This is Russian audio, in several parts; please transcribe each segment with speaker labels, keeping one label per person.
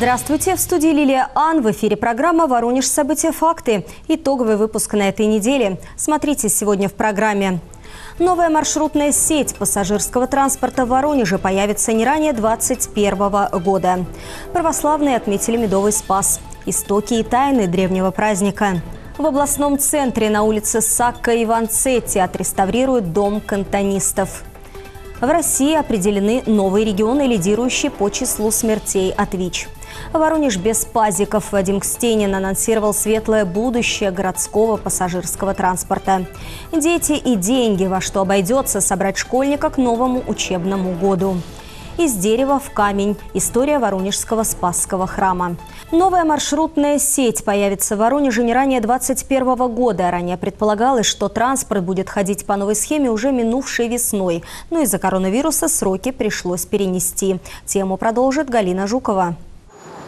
Speaker 1: Здравствуйте, в студии Лилия Ан. В эфире программа «Воронеж. События. Факты». Итоговый выпуск на этой неделе. Смотрите сегодня в программе. Новая маршрутная сеть пассажирского транспорта в Воронеже появится не ранее 2021 года. Православные отметили Медовый Спас. Истоки и тайны древнего праздника. В областном центре на улице Сакка и Ванцетти отреставрируют дом кантонистов. В России определены новые регионы, лидирующие по числу смертей от ВИЧ. Воронеж без пазиков. Вадим Кстенин анонсировал светлое будущее городского пассажирского транспорта. Дети и деньги, во что обойдется собрать школьника к новому учебному году. Из дерева в камень. История Воронежского Спасского храма. Новая маршрутная сеть появится в Воронеже не ранее 2021 года. Ранее предполагалось, что транспорт будет ходить по новой схеме уже минувшей весной. Но из-за коронавируса сроки пришлось перенести. Тему продолжит Галина Жукова.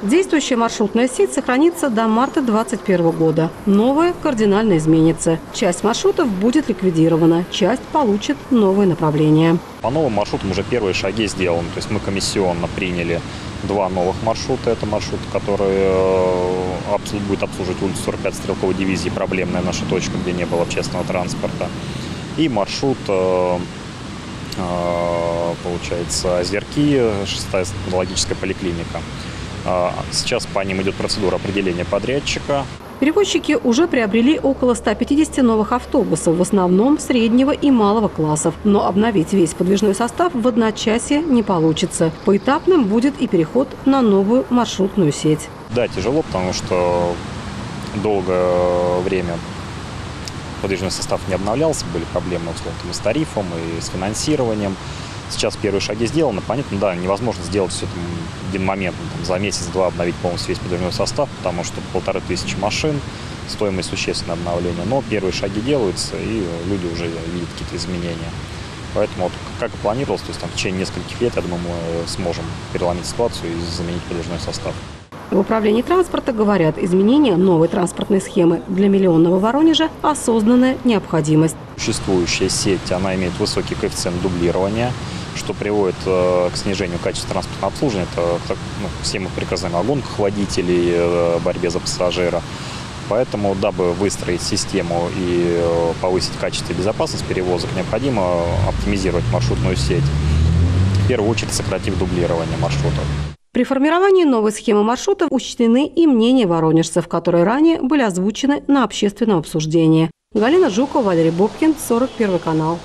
Speaker 2: Действующая маршрутная сеть сохранится до марта 2021 года. Новая кардинально изменится. Часть маршрутов будет ликвидирована, часть получит новые направления.
Speaker 3: По новым маршрутам уже первые шаги сделаны. То есть мы комиссионно приняли два новых маршрута. Это маршрут, который э, будет обслуживать улицу 45 стрелковой дивизии, проблемная наша точка, где не было общественного транспорта. И маршрут э, э, получается, Озерки, 6 стоматологическая поликлиника. А, сейчас по ним идет процедура определения подрядчика.
Speaker 2: Перевозчики уже приобрели около 150 новых автобусов, в основном среднего и малого классов. Но обновить весь подвижной состав в одночасье не получится. Поэтапным будет и переход на новую маршрутную сеть.
Speaker 3: Да, тяжело, потому что долгое время подвижной состав не обновлялся, были проблемы условно, с тарифом и с финансированием. Сейчас первые шаги сделаны. Понятно, да, невозможно сделать все это один момент, там, за месяц-два обновить полностью весь подвижной состав, потому что полторы тысячи машин, стоимость существенное обновление. Но первые шаги делаются, и люди уже видят какие-то изменения. Поэтому, вот, как и планировалось, то есть там, в течение нескольких лет, я думаю, мы сможем переломить ситуацию и заменить подвижной состав.
Speaker 2: В управлении транспорта говорят, изменение новой транспортной схемы для миллионного Воронежа – осознанная необходимость.
Speaker 3: Существующая сеть, она имеет высокий коэффициент дублирования – что приводит э, к снижению качества транспортного обслуживания. Это ну, все мы прекрасно знаем о гонках водителей, э, борьбе за пассажира. Поэтому, дабы выстроить систему и э, повысить качество и безопасность перевозок, необходимо оптимизировать маршрутную сеть. В первую очередь сократив дублирование маршрутов.
Speaker 2: При формировании новой схемы маршрутов учтены и мнения воронежцев, которые ранее были озвучены на общественном обсуждении. Галина Жукова, Валерий Бобкин, 41 канал.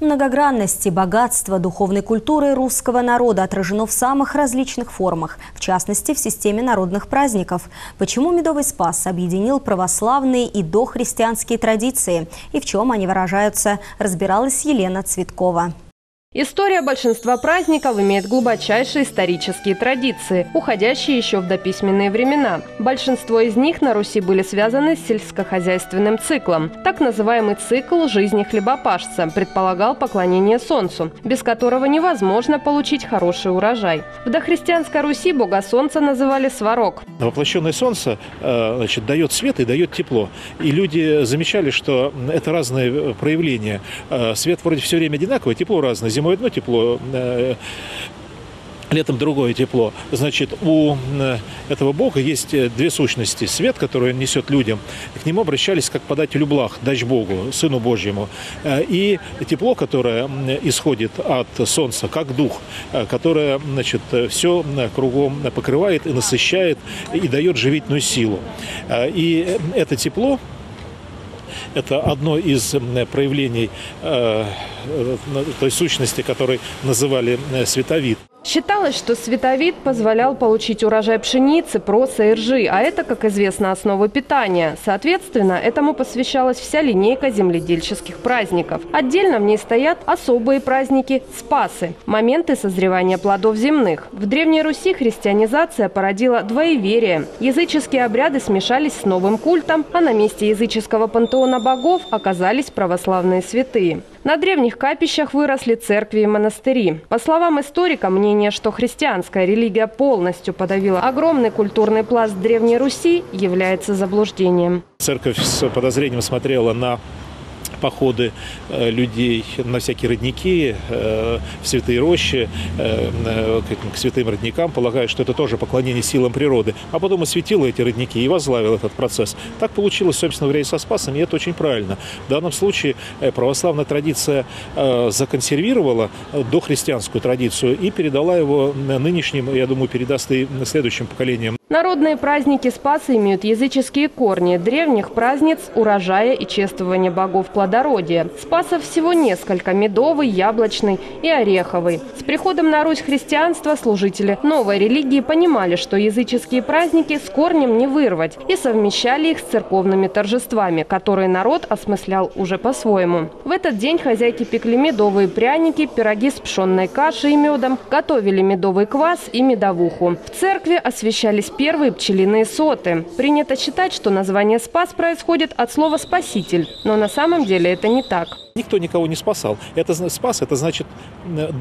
Speaker 1: Многогранность и богатство духовной культуры русского народа отражено в самых различных формах, в частности, в системе народных праздников. Почему Медовый Спас объединил православные и дохристианские традиции и в чем они выражаются, разбиралась Елена Цветкова.
Speaker 4: История большинства праздников имеет глубочайшие исторические традиции, уходящие еще в дописьменные времена. Большинство из них на Руси были связаны с сельскохозяйственным циклом. Так называемый цикл жизни хлебопашца предполагал поклонение солнцу, без которого невозможно получить хороший урожай. В дохристианской Руси бога солнца называли сварог.
Speaker 5: Воплощенное солнце э, значит, дает свет и дает тепло. И люди замечали, что это разные проявления. Э, свет вроде все время одинаковый, тепло разное зимой одно тепло, э, летом другое тепло. Значит, у э, этого Бога есть э, две сущности. Свет, который он несет людям, к нему обращались как подателю благ, дач Богу, Сыну Божьему. И тепло, которое исходит от Солнца, как дух, которое значит, все кругом покрывает и насыщает, и дает живительную силу. И это тепло, это одно из проявлений э, э, той сущности, которой называли э, световид.
Speaker 4: Считалось, что световид позволял получить урожай пшеницы, проса и ржи, а это, как известно, основа питания. Соответственно, этому посвящалась вся линейка земледельческих праздников. Отдельно в ней стоят особые праздники – спасы – моменты созревания плодов земных. В Древней Руси христианизация породила двоеверие. Языческие обряды смешались с новым культом, а на месте языческого пантеона богов оказались православные святые. На древних капищах выросли церкви и монастыри. По словам историка, мнение, что христианская религия полностью подавила огромный культурный пласт Древней Руси, является заблуждением.
Speaker 5: Церковь с подозрением смотрела на походы э, людей на всякие родники, э, в святые рощи, э, к святым родникам, полагая, что это тоже поклонение силам природы. А потом осветил эти родники и возглавил этот процесс. Так получилось, собственно говоря, и со Спасом, и это очень правильно. В данном случае православная традиция законсервировала дохристианскую традицию и передала его нынешним, я думаю, передаст и следующим поколениям.
Speaker 4: Народные праздники Спаса имеют языческие корни древних праздниц, урожая и чествования богов плодородия. Спасов всего несколько – медовый, яблочный и ореховый. С приходом на Русь христианства служители новой религии понимали, что языческие праздники с корнем не вырвать и совмещали их с церковными торжествами, которые народ осмыслял уже по-своему. В этот день хозяйки пекли медовые пряники, пироги с пшенной кашей и медом, готовили медовый квас и медовуху. В церкви освещались первые пчелиные соты. Принято считать, что название «спас» происходит от слова «спаситель», но на самом деле это не так.
Speaker 5: Никто никого не спасал. Это спас, это значит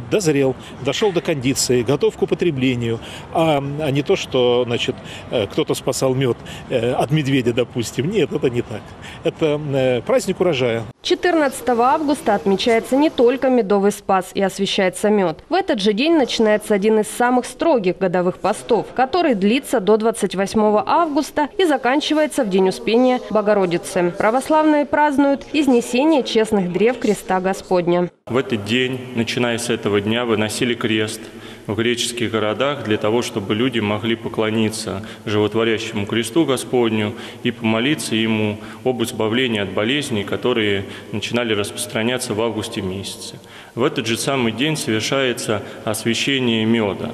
Speaker 5: дозрел, дошел до кондиции, готов к употреблению, а, а не то, что значит э, кто-то спасал мед э, от медведя, допустим. Нет, это не так. Это э, праздник урожая.
Speaker 4: 14 августа отмечается не только медовый спас и освещается мед. В этот же день начинается один из самых строгих годовых постов, который длится до 28 августа и заканчивается в день Успения Богородицы. Православные празднуют изнесение честных древ древ креста Господня.
Speaker 6: В этот день, начиная с этого дня, выносили крест в греческих городах для того, чтобы люди могли поклониться животворящему кресту Господню и помолиться Ему об избавлении от болезней, которые начинали распространяться в августе месяце. В этот же самый день совершается освящение меда,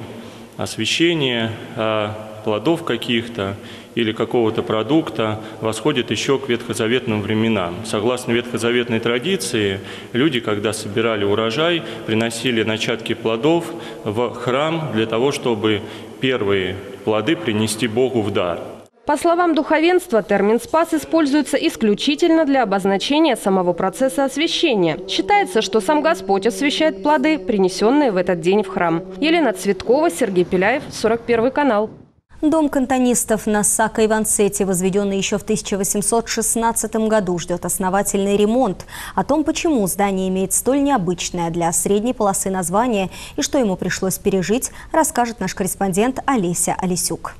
Speaker 6: освящение а, плодов каких-то или какого-то продукта восходит еще к ветхозаветным временам. Согласно ветхозаветной традиции, люди, когда собирали урожай, приносили начатки плодов в храм для того, чтобы первые плоды принести Богу в дар.
Speaker 4: По словам духовенства, термин «спас» используется исключительно для обозначения самого процесса освящения. Считается, что сам Господь освящает плоды, принесенные в этот день в храм. Елена Цветкова, Сергей Пеляев, 41 канал.
Speaker 1: Дом кантонистов на Сако-Ивансете, возведенный еще в 1816 году, ждет основательный ремонт. О том, почему здание имеет столь необычное для средней полосы название и что ему пришлось пережить, расскажет наш корреспондент Олеся Алисюк.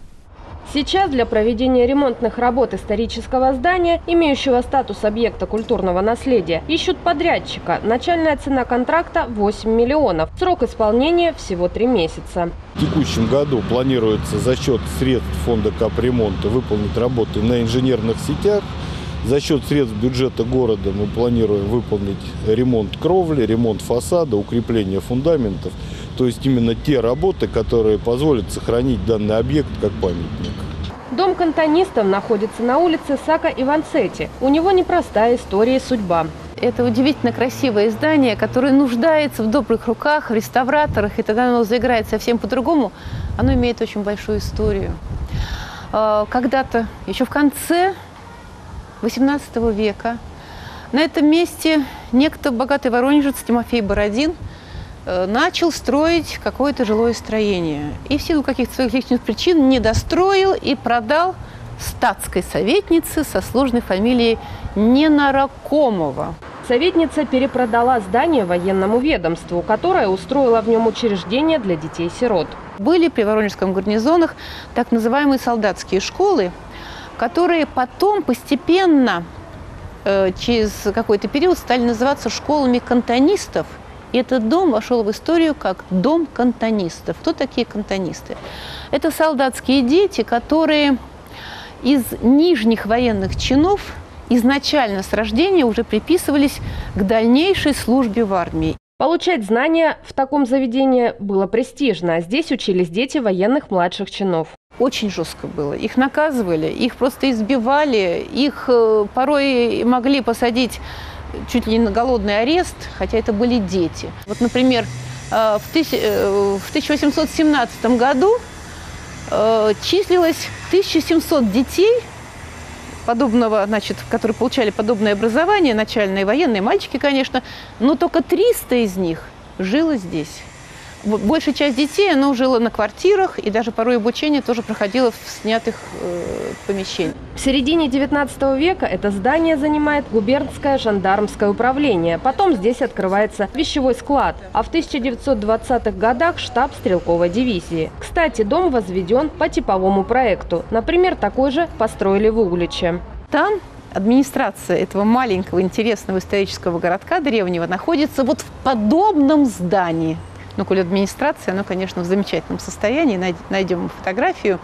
Speaker 4: Сейчас для проведения ремонтных работ исторического здания, имеющего статус объекта культурного наследия, ищут подрядчика. Начальная цена контракта 8 миллионов. Срок исполнения всего 3 месяца.
Speaker 7: В текущем году планируется за счет средств фонда капремонта выполнить работы на инженерных сетях. За счет средств бюджета города мы планируем выполнить ремонт кровли, ремонт фасада, укрепление фундаментов. То есть именно те работы, которые позволят сохранить данный объект как памятник.
Speaker 4: Дом кантонистов находится на улице Сака Иванцети. У него непростая история и судьба.
Speaker 8: Это удивительно красивое здание, которое нуждается в добрых руках, в реставраторах, и тогда оно заиграет совсем по-другому. Оно имеет очень большую историю. А, когда-то, еще в конце XVIII века, на этом месте некто богатый воронежец Тимофей Бородин – Э, начал строить какое-то жилое строение. И в силу каких-то своих личных причин не достроил и продал статской советнице со сложной фамилией Ненарокомова.
Speaker 4: Советница перепродала здание военному ведомству, которое устроило в нем учреждение для детей-сирот.
Speaker 8: Были при Воронежском гарнизонах так называемые солдатские школы, которые потом постепенно, э, через какой-то период, стали называться школами кантонистов – и этот дом вошел в историю как дом кантонистов. Кто такие кантонисты? Это солдатские дети, которые из нижних военных чинов изначально с рождения уже приписывались к дальнейшей службе в армии.
Speaker 4: Получать знания в таком заведении было престижно. Здесь учились дети военных младших чинов.
Speaker 8: Очень жестко было. Их наказывали, их просто избивали, их э, порой могли посадить чуть ли не на голодный арест, хотя это были дети. Вот, например, э, в 1817 э, году числилось 1700 детей, подобного, значит, которые получали подобное образование, начальные военные мальчики, конечно, но только 300 из них жило здесь. Большая часть детей, она жила на квартирах, и даже порой обучение тоже проходило в снятых э, помещениях.
Speaker 4: В середине 19 века это здание занимает губернское жандармское управление. Потом здесь открывается вещевой склад, а в 1920-х годах штаб стрелковой дивизии. Кстати, дом возведен по типовому проекту. Например, такой же построили в Угличе.
Speaker 8: Там администрация этого маленького интересного исторического городка древнего находится вот в подобном здании. Ну, коли администрация, оно, конечно, в замечательном состоянии. Найдем фотографию.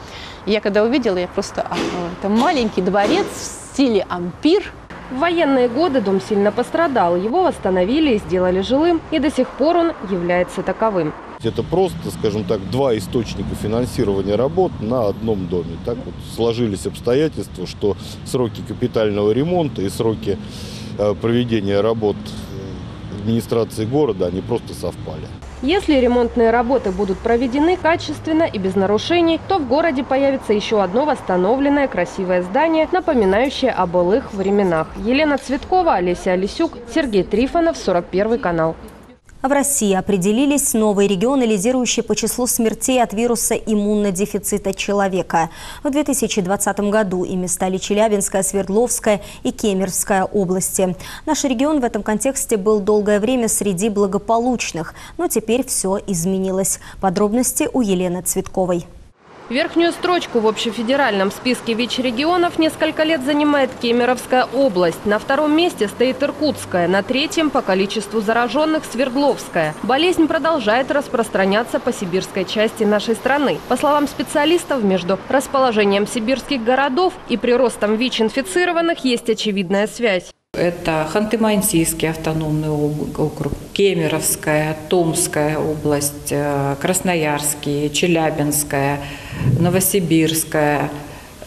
Speaker 8: Я когда увидела, я просто ахнула. Это маленький дворец в стиле ампир.
Speaker 4: В военные годы дом сильно пострадал. Его восстановили и сделали жилым. И до сих пор он является таковым.
Speaker 7: Это просто, скажем так, два источника финансирования работ на одном доме. Так вот сложились обстоятельства, что сроки капитального ремонта и сроки э, проведения работ э, администрации города, они просто совпали.
Speaker 4: Если ремонтные работы будут проведены качественно и без нарушений, то в городе появится еще одно восстановленное красивое здание, напоминающее о былых временах. Елена Цветкова, Олеся Алисюк, Сергей Трифонов, 41 канал.
Speaker 1: В России определились новые регионы, лидирующие по числу смертей от вируса иммунодефицита человека. В 2020 году ими стали Челябинская, Свердловская и Кемеровская области. Наш регион в этом контексте был долгое время среди благополучных, но теперь все изменилось. Подробности у Елены Цветковой.
Speaker 4: Верхнюю строчку в общефедеральном списке ВИЧ-регионов несколько лет занимает Кемеровская область. На втором месте стоит Иркутская, на третьем по количеству зараженных Свердловская. Болезнь продолжает распространяться по сибирской части нашей страны. По словам специалистов, между расположением сибирских городов и приростом ВИЧ-инфицированных есть очевидная связь.
Speaker 9: Это Ханты-Мансийский автономный округ, Кемеровская, Томская область, э, Красноярский, Челябинская, Новосибирская.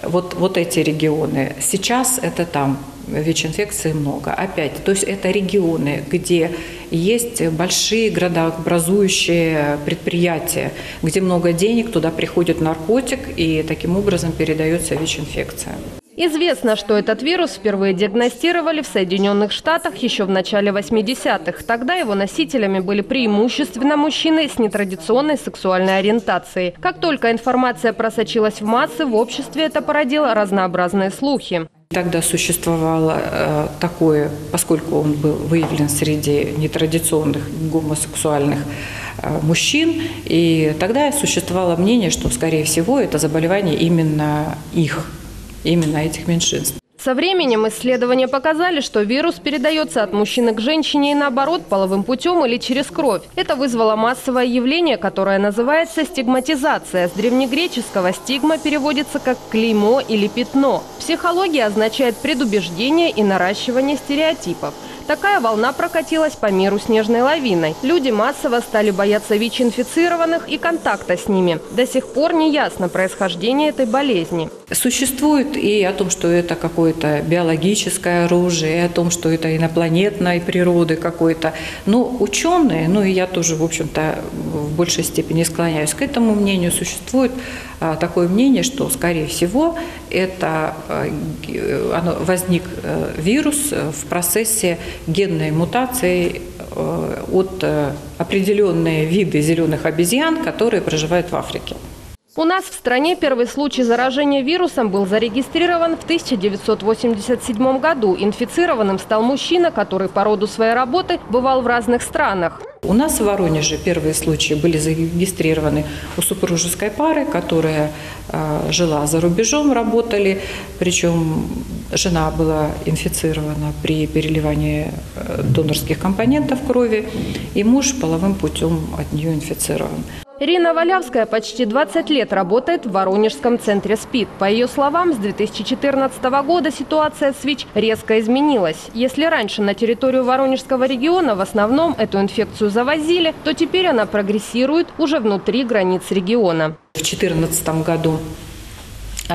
Speaker 9: Вот, вот эти регионы. Сейчас это там ВИЧ-инфекции много. Опять, то есть это регионы, где есть большие градообразующие предприятия, где много денег, туда приходит наркотик, и таким образом передается ВИЧ-инфекция.
Speaker 4: Известно, что этот вирус впервые диагностировали в Соединенных Штатах еще в начале 80-х. Тогда его носителями были преимущественно мужчины с нетрадиционной сексуальной ориентацией. Как только информация просочилась в массы, в обществе это породило разнообразные слухи.
Speaker 9: Тогда существовало э, такое, поскольку он был выявлен среди нетрадиционных гомосексуальных э, мужчин, и тогда существовало мнение, что, скорее всего, это заболевание именно их именно этих меньшинств.
Speaker 4: Со временем исследования показали, что вирус передается от мужчины к женщине и наоборот половым путем или через кровь. Это вызвало массовое явление, которое называется стигматизация. С древнегреческого стигма переводится как клеймо или пятно. Психология означает предубеждение и наращивание стереотипов. Такая волна прокатилась по миру снежной лавиной. Люди массово стали бояться ВИЧ-инфицированных и контакта с ними. До сих пор не ясно происхождение этой болезни.
Speaker 9: Существует и о том, что это какое-то биологическое оружие, и о том, что это инопланетной природы какой-то. Но ученые, ну и я тоже, в общем-то, в большей степени склоняюсь к этому мнению, существует а, такое мнение, что, скорее всего, это а, оно, возник э, вирус в процессе генной мутации э, от э, определенные виды зеленых обезьян, которые проживают в Африке.
Speaker 4: У нас в стране первый случай заражения вирусом был зарегистрирован в 1987 году. Инфицированным стал мужчина, который по роду своей работы бывал в разных странах.
Speaker 9: У нас в Воронеже первые случаи были зарегистрированы у супружеской пары, которая э, жила за рубежом, работали, причем жена была инфицирована при переливании э, донорских компонентов крови, и муж половым путем от нее инфицирован.
Speaker 4: Ирина Валявская почти 20 лет работает в Воронежском центре СПИД. По ее словам, с 2014 года ситуация с ВИЧ резко изменилась. Если раньше на территорию Воронежского региона в основном эту инфекцию завозили, то теперь она прогрессирует уже внутри границ региона.
Speaker 9: В 2014 году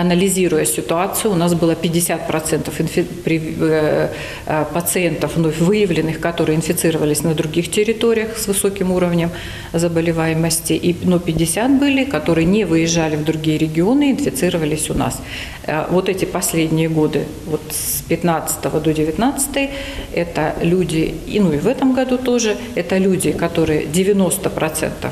Speaker 9: анализируя ситуацию, у нас было 50% инфи... Э, э, пациентов вновь выявленных, которые инфицировались на других территориях с высоким уровнем заболеваемости, и, но 50 были, которые не выезжали в другие регионы, инфицировались у нас. Э, вот эти последние годы, вот с 15 до 19, это люди, и, ну и в этом году тоже, это люди, которые 90% э,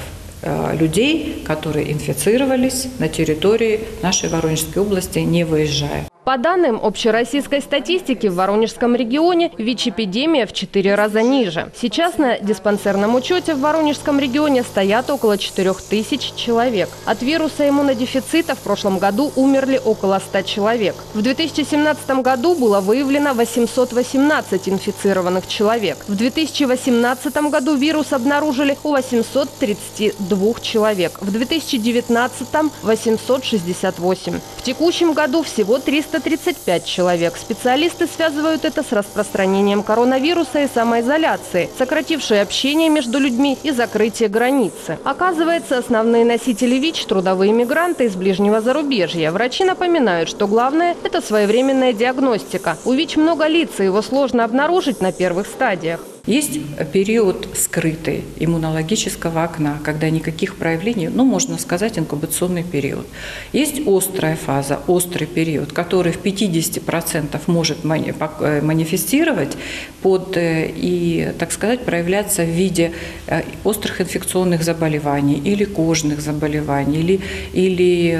Speaker 9: людей, которые инфицировались на территории нашей Воронежской области, не выезжая.
Speaker 4: По данным общероссийской статистики, в Воронежском регионе ВИЧ-эпидемия в 4 раза ниже. Сейчас на диспансерном учете в Воронежском регионе стоят около 4 тысяч человек. От вируса иммунодефицита в прошлом году умерли около 100 человек. В 2017 году было выявлено 818 инфицированных человек. В 2018 году вирус обнаружили у 832 человек. В 2019 – 868. В текущем году всего 300 335 человек. Специалисты связывают это с распространением коронавируса и самоизоляции, сократившей общение между людьми и закрытие границы. Оказывается, основные носители ВИЧ – трудовые мигранты из ближнего зарубежья. Врачи напоминают, что главное – это своевременная диагностика. У ВИЧ много лиц, и его сложно обнаружить на первых стадиях.
Speaker 9: Есть период скрытый иммунологического окна, когда никаких проявлений, ну, можно сказать, инкубационный период. Есть острая фаза, острый период, который в 50% может э, манифестировать под, э, и, так сказать, проявляться в виде э, острых инфекционных заболеваний или кожных заболеваний, или, или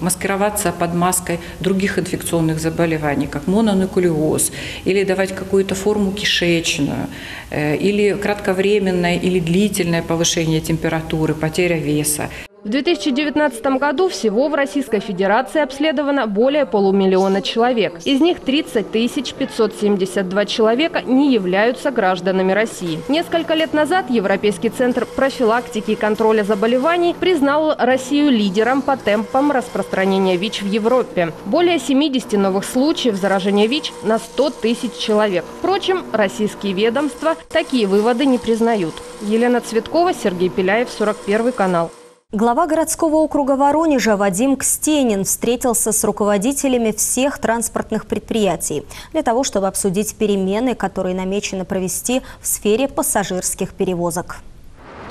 Speaker 9: маскироваться под маской других инфекционных заболеваний, как мононуклеоз, или давать какую-то форму кишечную, э, или кратковременное или длительное повышение температуры, потеря веса.
Speaker 4: В 2019 году всего в Российской Федерации обследовано более полумиллиона человек. Из них 30 572 человека не являются гражданами России. Несколько лет назад Европейский центр профилактики и контроля заболеваний признал Россию лидером по темпам распространения ВИЧ в Европе. Более 70 новых случаев заражения ВИЧ на 100 тысяч человек. Впрочем, российские ведомства такие выводы не признают. Елена Цветкова, Сергей Пеляев, 41 канал.
Speaker 1: Глава городского округа Воронежа Вадим Кстенин встретился с руководителями всех транспортных предприятий для того, чтобы обсудить перемены, которые намечено провести в сфере пассажирских перевозок.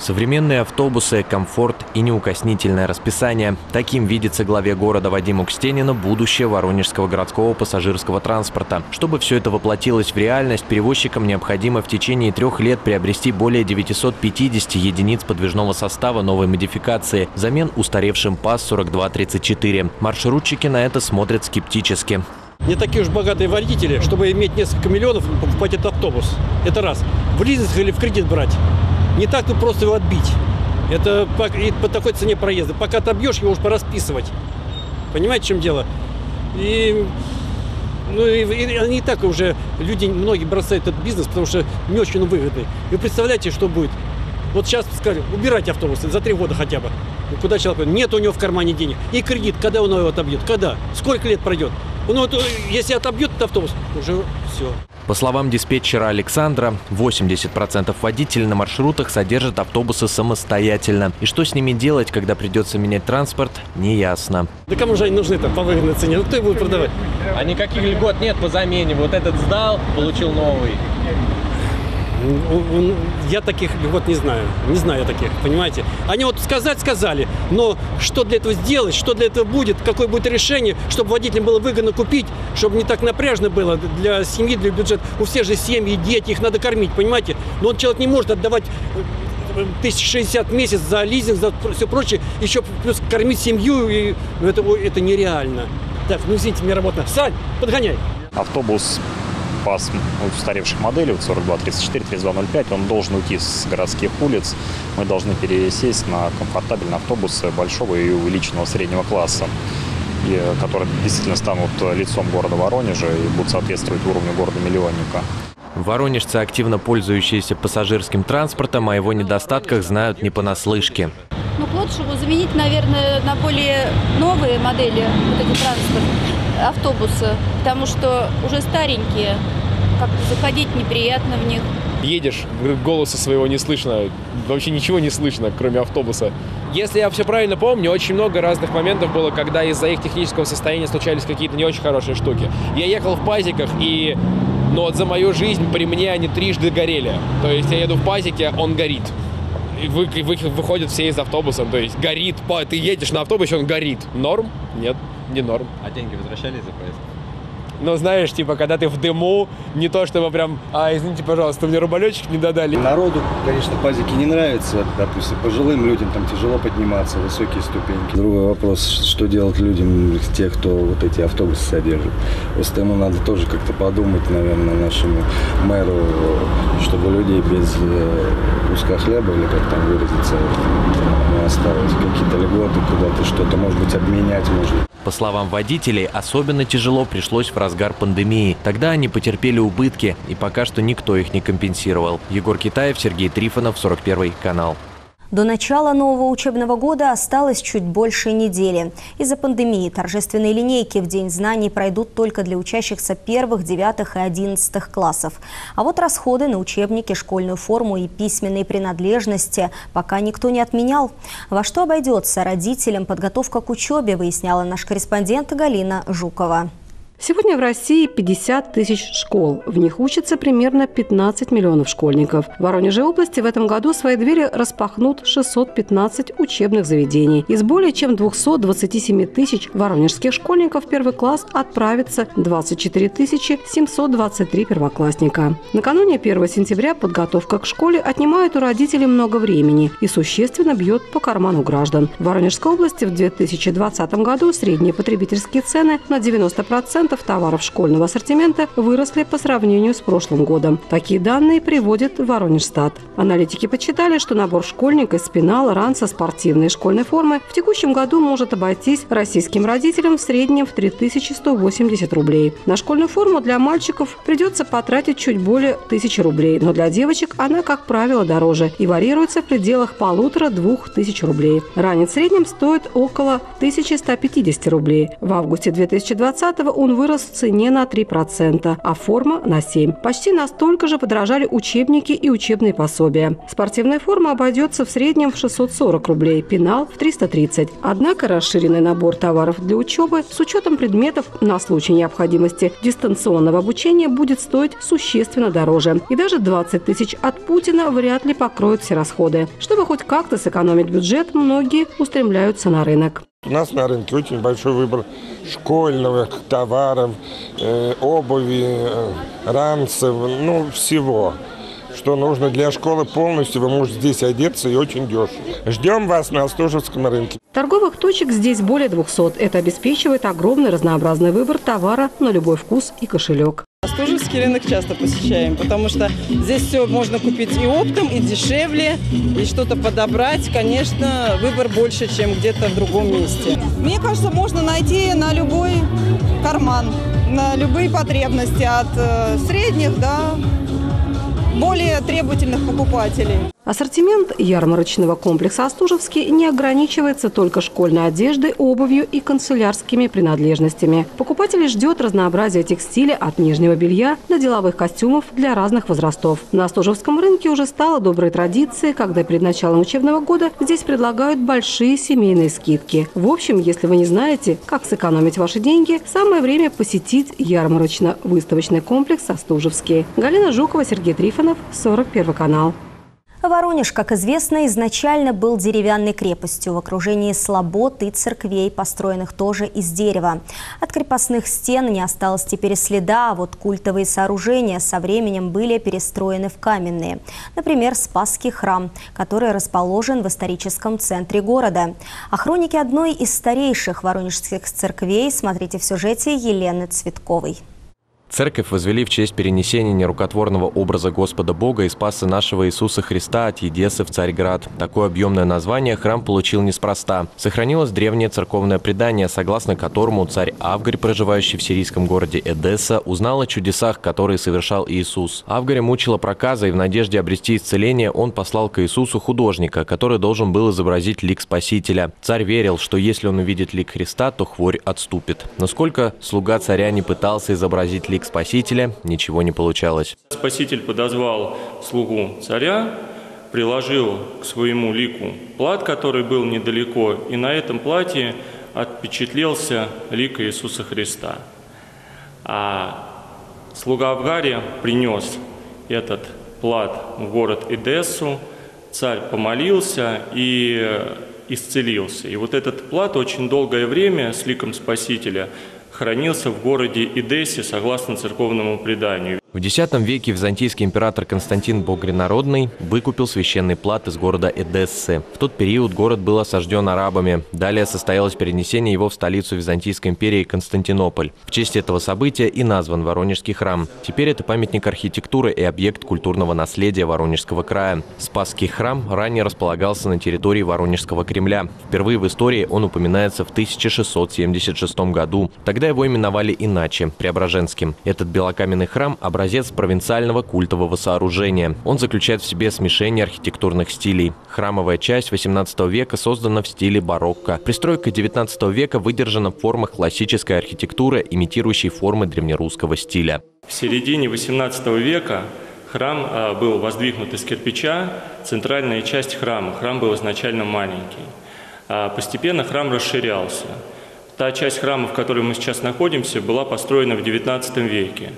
Speaker 10: Современные автобусы, комфорт и неукоснительное расписание. Таким видится главе города Вадиму Кстенину будущее воронежского городского пассажирского транспорта. Чтобы все это воплотилось в реальность, перевозчикам необходимо в течение трех лет приобрести более 950 единиц подвижного состава новой модификации, взамен устаревшим ПАЗ-4234. Маршрутчики на это смотрят скептически.
Speaker 11: Не такие уж богатые водители, чтобы иметь несколько миллионов, покупать этот автобус. Это раз. В лизинг или в кредит брать не так-то просто его отбить. Это по, и по такой цене проезда. Пока отобьешь, его уж порасписывать. Понимаете, в чем дело? И, ну, и, и они и так уже, люди, многие бросают этот бизнес, потому что не очень выгодный. Вы представляете, что будет? Вот сейчас сказали, убирайте автобусы за три года хотя бы. Ну, куда человек? Нет у него в кармане денег. И кредит, когда он его отобьет? Когда? Сколько лет пройдет? Ну, вот, если отобьет этот автобус, уже все.
Speaker 10: По словам диспетчера Александра, 80% водителей на маршрутах содержат автобусы самостоятельно. И что с ними делать, когда придется менять транспорт, не ясно.
Speaker 11: Да кому же они нужны там по выгодной цене? Ну кто их будет продавать?
Speaker 12: А никаких льгот нет по замене. Вот этот сдал, получил новый.
Speaker 11: Я таких вот не знаю. Не знаю я таких, понимаете? Они вот сказать сказали, но что для этого сделать, что для этого будет, какое будет решение, чтобы водителям было выгодно купить, чтобы не так напряжно было для семьи, для бюджета. У всех же семьи, дети, их надо кормить, понимаете? Но он человек не может отдавать 1060 в месяц за лизинг, за все прочее, еще плюс кормить семью, и это, это нереально. Так, ну извините, мне работа. Сань, подгоняй.
Speaker 3: Автобус по устаревших моделей, вот 42, 34, 3205, он должен уйти с городских улиц. Мы должны пересесть на комфортабельные автобусы большого и увеличенного среднего класса, и, которые действительно станут лицом города Воронежа и будут соответствовать уровню города-миллионника.
Speaker 10: Воронежцы, активно пользующиеся пассажирским транспортом, о его недостатках знают не понаслышке.
Speaker 13: Ну, к лучшему заменить, наверное, на более новые модели вот эти транспорт, автобусы, потому что уже старенькие, как-то заходить неприятно в них.
Speaker 14: Едешь, голоса своего не слышно, вообще ничего не слышно, кроме автобуса. Если я все правильно помню, очень много разных моментов было, когда из-за их технического состояния случались какие-то не очень хорошие штуки. Я ехал в пазиках, и но вот за мою жизнь при мне они трижды горели. То есть я еду в пазике, он горит. И вы, вы, выходят все из автобуса, то есть горит, ты едешь на автобусе, он горит. Норм? Нет, не норм.
Speaker 12: А деньги возвращались за поездку?
Speaker 14: но знаешь, типа, когда ты в дыму, не то чтобы прям, а, извините, пожалуйста, мне рубалечек не додали.
Speaker 15: Народу, конечно, пазики не нравятся, допустим, пожилым людям там тяжело подниматься, высокие ступеньки. Другой вопрос, что делать людям, тех, кто вот эти автобусы содержит. Просто ему надо тоже как-то подумать, наверное, нашему мэру, чтобы людей без э, куска хлеба, или как там выразиться, не осталось. Какие-то льготы куда-то, что-то, может быть, обменять можно.
Speaker 10: По словам водителей, особенно тяжело пришлось в разгар пандемии. Тогда они потерпели убытки, и пока что никто их не компенсировал. Егор Китаев, Сергей Трифонов, 41 канал.
Speaker 1: До начала нового учебного года осталось чуть больше недели. Из-за пандемии торжественные линейки в День знаний пройдут только для учащихся первых, девятых и одиннадцатых классов. А вот расходы на учебники, школьную форму и письменные принадлежности пока никто не отменял. Во что обойдется родителям подготовка к учебе, выясняла наш корреспондент Галина Жукова.
Speaker 2: Сегодня в России 50 тысяч школ. В них учатся примерно 15 миллионов школьников. В Воронеже области в этом году свои двери распахнут 615 учебных заведений. Из более чем 227 тысяч воронежских школьников в первый класс отправится 24 тысячи 723 первоклассника. Накануне 1 сентября подготовка к школе отнимает у родителей много времени и существенно бьет по карману граждан. В Воронежской области в 2020 году средние потребительские цены на 90% процентов товаров школьного ассортимента выросли по сравнению с прошлым годом. Такие данные приводит Воронежстат. Аналитики подсчитали, что набор школьника из пенала, ранца, спортивной и школьной формы в текущем году может обойтись российским родителям в среднем в 3180 рублей. На школьную форму для мальчиков придется потратить чуть более 1000 рублей, но для девочек она, как правило, дороже и варьируется в пределах полутора-двух тысяч рублей. Ранец в среднем стоит около 1150 рублей. В августе 2020 он вырос в цене на 3%, а форма на 7%. Почти настолько же подорожали учебники и учебные пособия. Спортивная форма обойдется в среднем в 640 рублей, пенал в 330. Однако расширенный набор товаров для учебы с учетом предметов на случай необходимости дистанционного обучения будет стоить существенно дороже. И даже 20 тысяч от Путина вряд ли покроют все расходы. Чтобы хоть как-то сэкономить бюджет, многие устремляются на рынок.
Speaker 16: У нас на рынке очень большой выбор школьных товаров, э, обуви, э, ранцев, ну, всего что нужно для школы полностью, вы можете здесь одеться и очень дешево. Ждем вас на Остужевском рынке.
Speaker 2: Торговых точек здесь более 200. Это обеспечивает огромный разнообразный выбор товара на любой вкус и кошелек.
Speaker 17: Остужевский рынок часто посещаем, потому что здесь все можно купить и оптом, и дешевле, и что-то подобрать. Конечно, выбор больше, чем где-то в другом месте.
Speaker 18: Мне кажется, можно найти на любой карман, на любые потребности, от э, средних до более требовательных покупателей.
Speaker 2: Ассортимент ярмарочного комплекса «Остужевский» не ограничивается только школьной одеждой, обувью и канцелярскими принадлежностями. Покупателей ждет разнообразие текстиля от нижнего белья до деловых костюмов для разных возрастов. На Остужевском рынке уже стало доброй традицией, когда перед началом учебного года здесь предлагают большие семейные скидки. В общем, если вы не знаете, как сэкономить ваши деньги, самое время посетить ярмарочно-выставочный комплекс «Остужевский». Галина Жукова, Сергей Трифонов, 41 канал.
Speaker 1: Воронеж, как известно, изначально был деревянной крепостью в окружении слобод и церквей, построенных тоже из дерева. От крепостных стен не осталось теперь следа, а вот культовые сооружения со временем были перестроены в каменные. Например, Спасский храм, который расположен в историческом центре города. О хронике одной из старейших воронежских церквей смотрите в сюжете Елены Цветковой.
Speaker 10: Церковь возвели в честь перенесения нерукотворного образа Господа Бога и Спаса нашего Иисуса Христа от Едесы в Царьград. Такое объемное название храм получил неспроста. Сохранилось древнее церковное предание, согласно которому царь Авгарь, проживающий в сирийском городе Эдесса, узнал о чудесах, которые совершал Иисус. Авгаря мучила проказа, и в надежде обрести исцеление он послал к Иисусу художника, который должен был изобразить лик Спасителя. Царь верил, что если он увидит лик Христа, то хворь отступит. Но сколько слуга царя не пытался изобразить лик Спасителя, ничего не получалось.
Speaker 6: Спаситель подозвал слугу царя, приложил к своему лику плат, который был недалеко, и на этом платье отпечатлелся лик Иисуса Христа. А слуга Авгария принес этот плат в город Эдессу, царь помолился и исцелился. И вот этот плат очень долгое время с ликом Спасителя сохранился в городе Идессе согласно церковному преданию.
Speaker 10: В X веке византийский император Константин Богринародный выкупил священный плат из города Эдессы. В тот период город был осажден арабами. Далее состоялось перенесение его в столицу Византийской империи Константинополь. В честь этого события и назван Воронежский храм. Теперь это памятник архитектуры и объект культурного наследия Воронежского края. Спасский храм ранее располагался на территории Воронежского Кремля. Впервые в истории он упоминается в 1676 году. Тогда его именовали иначе – Преображенским. Этот белокаменный храм – образец провинциального культового сооружения. Он заключает в себе смешение архитектурных стилей. Храмовая часть 18 века создана в стиле барокко. Пристройка 19 века выдержана в формах классической архитектуры, имитирующей формы древнерусского стиля.
Speaker 6: В середине 18 века храм а, был воздвигнут из кирпича, центральная часть храма. Храм был изначально маленький. А постепенно храм расширялся. Та часть храма, в которой мы сейчас находимся, была построена в XIX веке.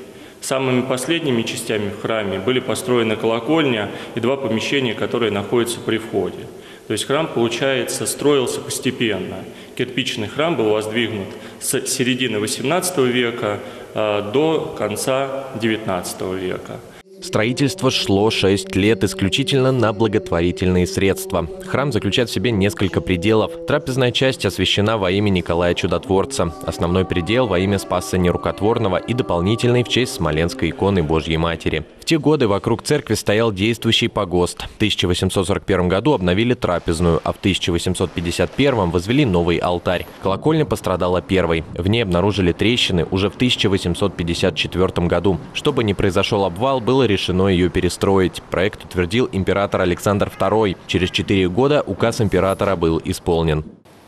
Speaker 6: Самыми последними частями в храме были построены колокольня и два помещения, которые находятся при входе. То есть храм, получается, строился постепенно. Кирпичный храм был воздвигнут с середины XVIII века э, до конца XIX века.
Speaker 10: Строительство шло 6 лет исключительно на благотворительные средства. Храм заключает в себе несколько пределов. Трапезная часть освящена во имя Николая Чудотворца, основной предел во имя Спаса Нерукотворного и дополнительный в честь Смоленской иконы Божьей Матери. В те годы вокруг церкви стоял действующий погост. В 1841 году обновили трапезную, а в 1851 возвели новый алтарь. Колокольня пострадала первой. В ней обнаружили трещины уже в 1854 году. Чтобы не произошел обвал, было решено ее перестроить. Проект утвердил император Александр II. Через четыре года указ императора был исполнен.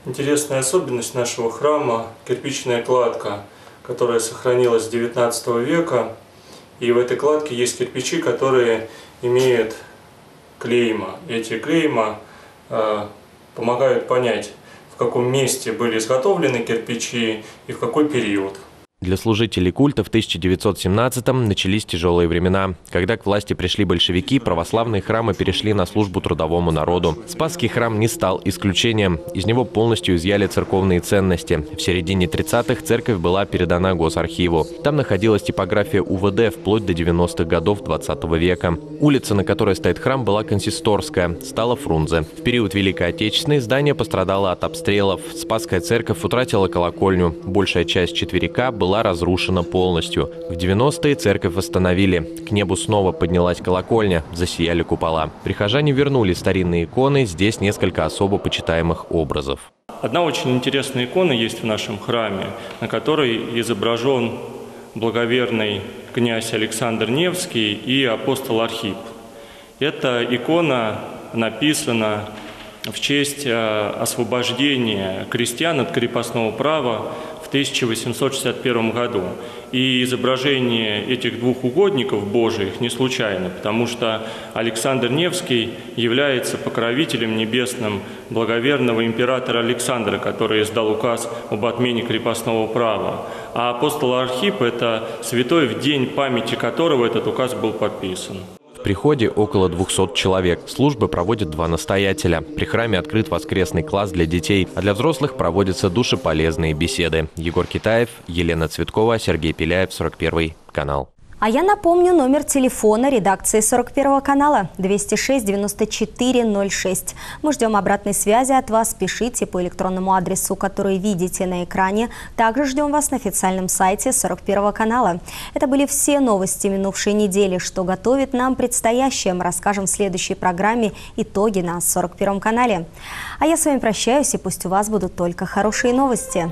Speaker 6: Интересная особенность нашего храма – кирпичная кладка, которая сохранилась с XIX века. И в этой кладке есть кирпичи, которые имеют клейма. Эти клейма э, помогают понять, в каком месте были изготовлены кирпичи и в какой период.
Speaker 10: Для служителей культа в 1917-м начались тяжелые времена. Когда к власти пришли большевики, православные храмы перешли на службу трудовому народу. Спасский храм не стал исключением. Из него полностью изъяли церковные ценности. В середине 30-х церковь была передана Госархиву. Там находилась типография УВД вплоть до 90-х годов 20 века. Улица, на которой стоит храм, была консисторская, стала Фрунзе. В период Великой Отечественной здание пострадало от обстрелов. Спасская церковь утратила колокольню. Большая часть четверика была была разрушена полностью. В 90-е церковь восстановили. К небу снова поднялась колокольня, засияли купола. Прихожане вернули старинные иконы, здесь несколько особо почитаемых образов.
Speaker 6: Одна очень интересная икона есть в нашем храме, на которой изображен благоверный князь Александр Невский и апостол Архип. Эта икона написана в честь э, освобождения крестьян от крепостного права в 1861 году. И изображение этих двух угодников Божиих не случайно, потому что Александр Невский является покровителем небесным благоверного императора Александра, который издал указ об отмене крепостного права. А апостол Архип – это святой, в день памяти которого этот указ был подписан
Speaker 10: приходе около 200 человек. Службы проводят два настоятеля. При храме открыт воскресный класс для детей, а для взрослых проводятся душеполезные беседы. Егор Китаев, Елена Цветкова, Сергей Пеляев, 41 канал.
Speaker 1: А я напомню номер телефона редакции 41 канала 206 94 06. Мы ждем обратной связи от вас. Пишите по электронному адресу, который видите на экране. Также ждем вас на официальном сайте 41 канала. Это были все новости минувшей недели. Что готовит нам предстоящее, мы расскажем в следующей программе «Итоги» на 41 канале. А я с вами прощаюсь, и пусть у вас будут только хорошие новости.